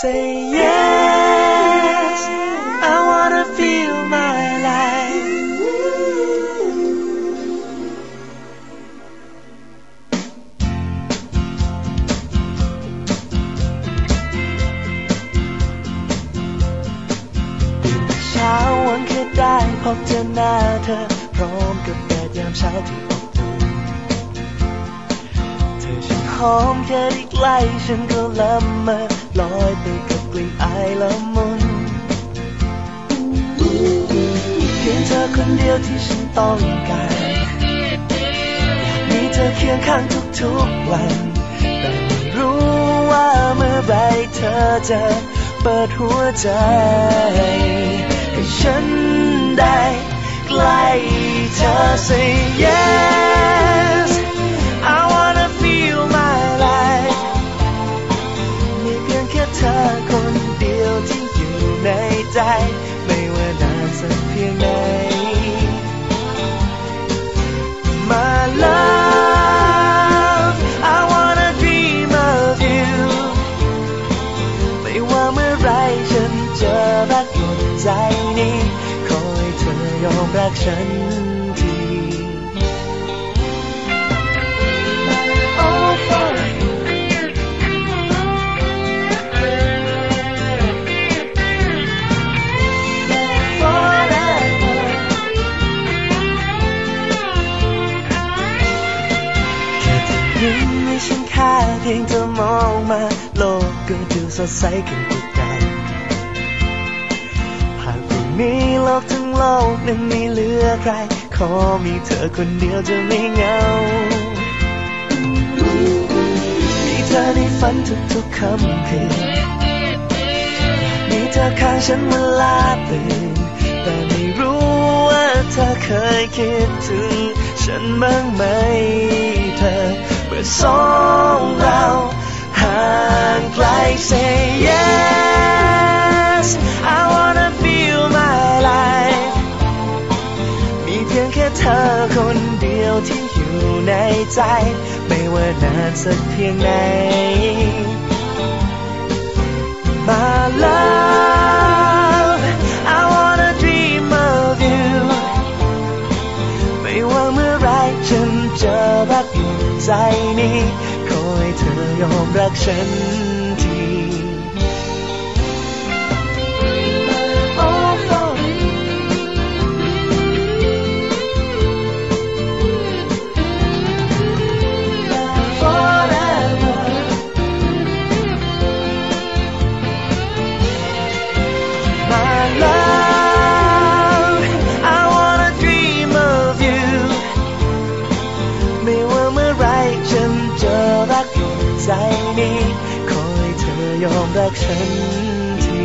Say yes I wanna feel my life เช้าวันแค่ได้พบเจอหน้าเธอ พร้อมกับแดดยามเช้าที่อบอุ่นเธอช่างหอมแค่ได้ใกล้ฉันก็ละเมอ ลอยไปกับกลิ่นอายละมุนเพียงเธอคนเดียวที่ฉันต้องการอยากมีเธอเคียงข้างทุกๆวัน แต่ไม่รู้ว่าเมื่อไรเธอจะเปิดหัวใจให้ฉันได้ใกล้เธอ say yes สักเพียงไหน My love I wanna dream of you ไม่ว่าเมื่อไรฉันจะรักหมดใจนี้ ขอให้เธอยอมรักฉัน ให้ฉันแค่เพียงเธอมองมาโลกก็ดูสดใสขึ้นทุกวันหากไม่มีโลกทั้งโลกนั้นไม่เหลือใคร ขอมีเธอคนเดียวจะไม่เหงา มีเธอในฝันทุกๆคำคืนมีเธอข้างฉันเวลาตื่นแต่ไม่รู้ว่าเธอเคยคิดถึงฉันบ้างไหมเธอ เมื่อสองเราห่างไกล say yes I wanna feel my life มีเพียงแค่เธอคนเดียวที่อยู่ในใจ ไม่ว่านานสักเพียงไหน ใจนี้ขอให้เธอยอมรักฉัน ใจนี้ คอยเธอยอมรักฉันที